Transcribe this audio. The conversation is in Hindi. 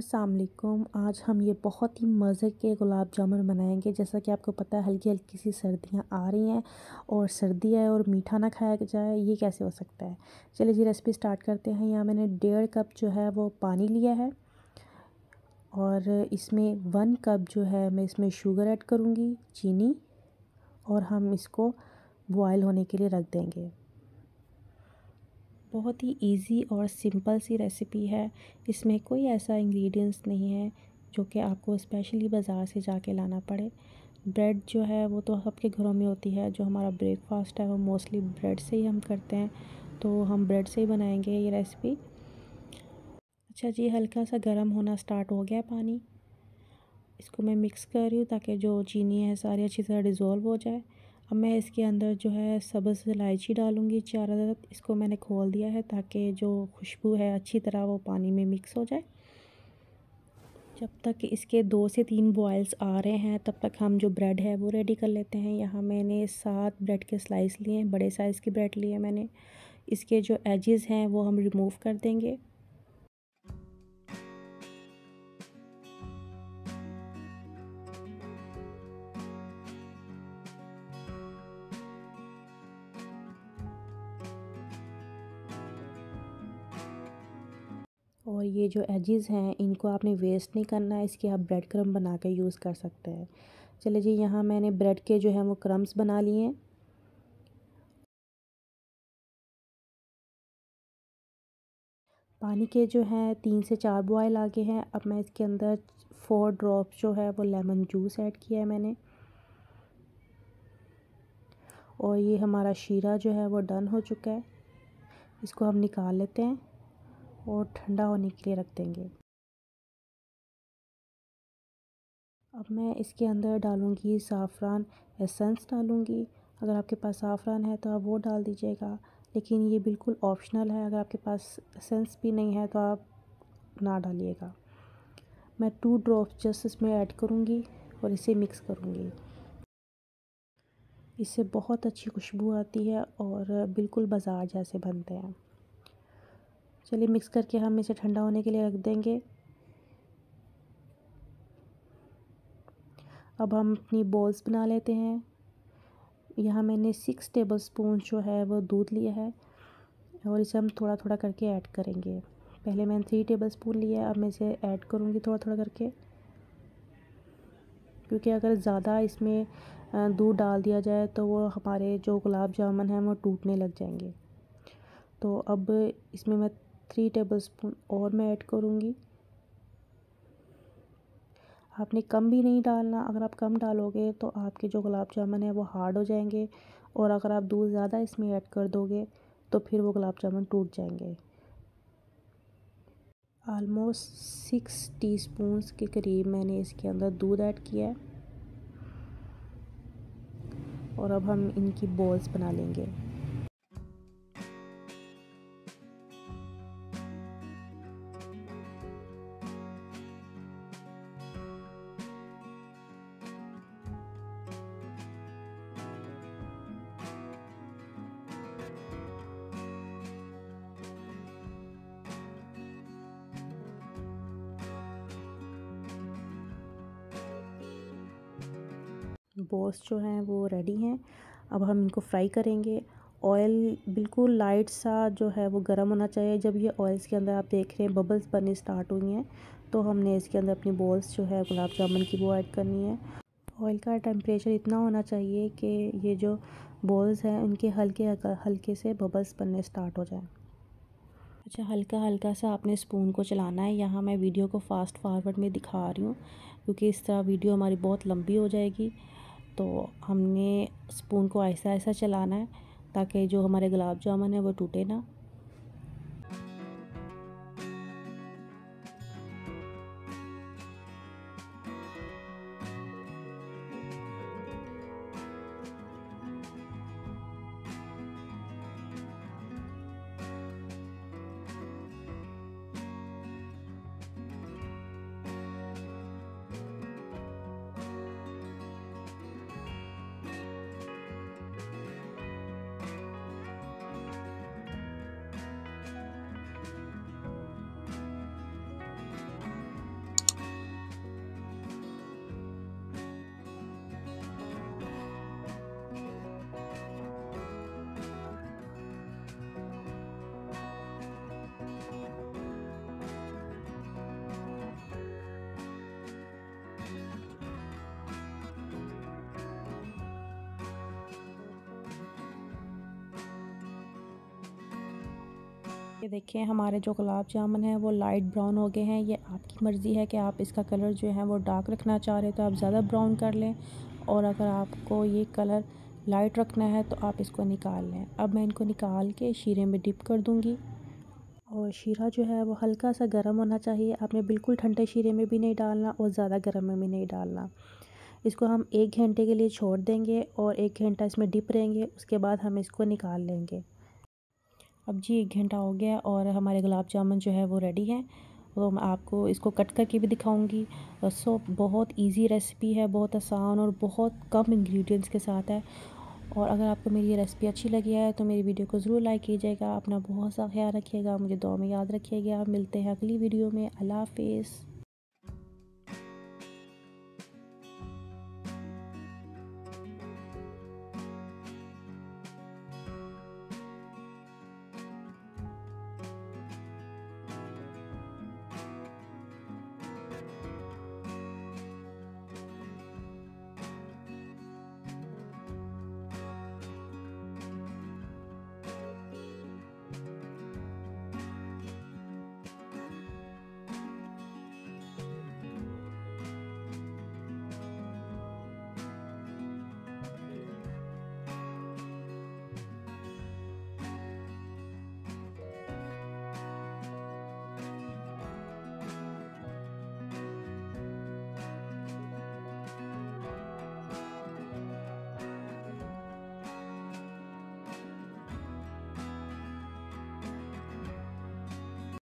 अस्सलाम वालेकुम आज हम ये बहुत ही मज़े के गुलाब जामुन बनाएँगे। जैसा कि आपको पता है हल्की हल्की सी सर्दियाँ आ रही हैं और सर्दी है और मीठा ना खाया जाए, ये कैसे हो सकता है? चलिए जी, रेसिपी स्टार्ट करते हैं। यहाँ मैंने डेढ़ कप जो है, वो पानी लिया है और इसमें वन कप जो है, मैं इसमें शुगर ऐड करूँगी, चीनी और हम इसको बॉयल होने के लिए रख देंगे। बहुत ही इजी और सिंपल सी रेसिपी है। इसमें कोई ऐसा इंग्रेडिएंट्स नहीं है जो कि आपको स्पेशली बाज़ार से जाके लाना पड़े। ब्रेड जो है, वो तो सबके घरों में होती है। जो हमारा ब्रेकफास्ट है, वो मोस्टली ब्रेड से ही हम करते हैं। तो हम ब्रेड से ही बनाएँगे ये रेसिपी अच्छा जी, हल्का सा गर्म होना स्टार्ट हो गया पानी। इसको मैं मिक्स कर रही हूँ ताकि जो चीनी है, सारी अच्छी तरह डिज़ोल्व हो जाए। अब मैं इसके अंदर जो है सब्ज़ इलायची डालूँगी, चार अदद इसको मैंने खोल दिया है ताकि जो खुशबू है अच्छी तरह वो पानी में मिक्स हो जाए। जब तक इसके दो से तीन बॉयल्स आ रहे हैं, तब तक हम जो ब्रेड है वो रेडी कर लेते हैं। यहाँ मैंने सात ब्रेड के स्लाइस लिए हैं, बड़े साइज़ के ब्रेड लिए मैंने। इसके जो एजेस हैं वो हम रिमूव कर देंगे। और ये जो एजेस हैं, इनको आपने वेस्ट नहीं करना है, इसके आप ब्रेड क्रम बना के यूज़ कर सकते हैं। चले जी, यहाँ मैंने ब्रेड के जो है, वो क्रम्स बना लिए हैं। पानी के जो हैं, तीन से चार बॉयल आगे हैं। अब मैं इसके अंदर फोर ड्रॉप जो है, वो लेमन जूस ऐड किया है मैंने। और ये हमारा शीरा जो है, वो डन हो चुका है। इसको हम निकाल लेते हैं। और ठंडा होने के लिए रख देंगे। अब मैं इसके अंदर डालूँगी ज़ाफ़रान एसेंस डालूँगी। अगर आपके पास साफ़रान है तो आप वो डाल दीजिएगा। लेकिन ये बिल्कुल ऑप्शनल है। अगर आपके पास एसेंस भी नहीं है तो आप ना डालिएगा। मैं टू ड्रॉप जस्ट इसमें ऐड करूँगी और इसे मिक्स करूँगी। इससे बहुत अच्छी खुशबू आती है और बिल्कुल बाज़ार जैसे बनते हैं। चलिए मिक्स करके हम इसे ठंडा होने के लिए रख देंगे। अब हम अपनी बॉल्स बना लेते हैं। यहाँ मैंने सिक्स टेबल स्पून जो है वो दूध लिया है और इसे हम थोड़ा थोड़ा करके ऐड करेंगे। पहले मैंने थ्री टेबल स्पून लिया है, अब मैं इसे ऐड करूँगी थोड़ा थोड़ा करके। क्योंकि अगर ज़्यादा इसमें दूध डाल दिया जाए तो वो हमारे जो गुलाब जामुन हैं वो टूटने लग जाएँगे। तो अब इसमें मैं थ्री टेबल स्पून और मैं ऐड करूँगी। आपने कम भी नहीं डालना, अगर आप कम डालोगे तो आपके जो गुलाब जामुन है वो हार्ड हो जाएँगे और अगर आप दूध ज़्यादा इसमें ऐड कर दोगे तो फिर वो गुलाब जामुन टूट जाएँगे। आलमोस्ट सिक्स टीस्पून्स के करीब मैंने इसके अंदर दूध ऐड किया है। और अब हम इनकी बॉल्स बना लेंगे। बॉस जो हैं वो रेडी हैं। अब हम इनको फ्राई करेंगे। ऑयल बिल्कुल लाइट सा जो है वो गर्म होना चाहिए। जब ये ऑयल्स के अंदर आप देख रहे हैं बबल्स बनने स्टार्ट हुई हैं तो हमने इसके अंदर अपनी बॉल्स जो है गुलाब जामुन की वो ऐड करनी है। ऑयल का टेम्परेचर इतना होना चाहिए कि ये जो बॉल्स हैं उनके हल्के हल्के से बबल्स बनने स्टार्ट हो जाए। अच्छा हल्का हल्का सा आपने स्पून को चलाना है। यहाँ मैं वीडियो को फास्ट फॉरवर्ड में दिखा रही हूँ, क्योंकि इस तरह वीडियो हमारी बहुत लंबी हो जाएगी। तो हमने स्पून को ऐसा ऐसा चलाना है ताकि जो हमारे गुलाब जामुन है वो टूटे ना। ये देखें हमारे जो गुलाब जामुन है, वो लाइट ब्राउन हो गए हैं। ये आपकी मर्ज़ी है कि आप इसका कलर जो है, वो डार्क रखना चाह रहे तो आप ज़्यादा ब्राउन कर लें। और अगर आपको ये कलर लाइट रखना है तो आप इसको निकाल लें। अब मैं इनको निकाल के शीरे में डिप कर दूँगी। और शीरा जो है, वो हल्का सा गर्म होना चाहिए। आपने बिल्कुल ठंडे शीरे में भी नहीं डालना और ज़्यादा गर्म में भी नहीं डालना। इसको हम एक घंटे के लिए छोड़ देंगे और एक घंटा इसमें डिप रहेंगे। उसके बाद हम इसको निकाल लेंगे। अब जी, एक घंटा हो गया और हमारे गुलाब जामुन जो है वो रेडी हैं। तो मैं आपको इसको कट करके भी दिखाऊँगी। सो बहुत इजी रेसिपी है, बहुत आसान और बहुत कम इंग्रेडिएंट्स के साथ है। और अगर आपको मेरी ये रेसिपी अच्छी लगी है तो मेरी वीडियो को ज़रूर लाइक कीजिएगा। अपना बहुत सा ख्याल रखिएगा, मुझे दो में याद रखिएगा। मिलते हैं अगली वीडियो में। अल्लाह हाफिज़।